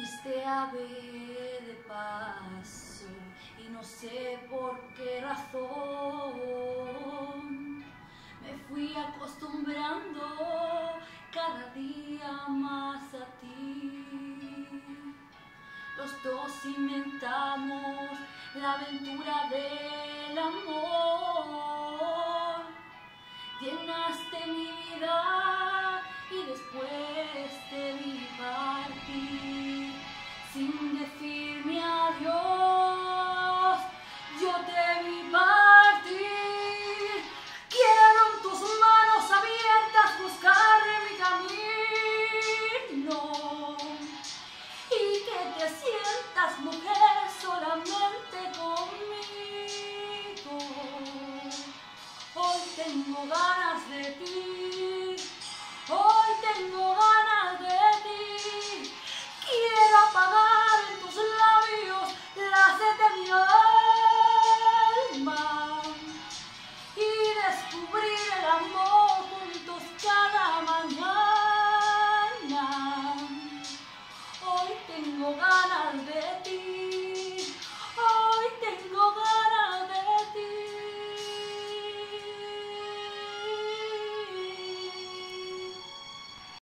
fuiste ave de paso y no sé por qué razón me fui acostumbrando cada día más a ti. Los dos inventamos la aventura del amor. Llenaste mi vida y después te vi partir sin decirme adiós. Yo te vi partir. Quiero en tus manos abiertas buscar mi camino y que te sientas mujer solamente conmigo. Hoy tengo ganas de ti, tengo ganas de ti.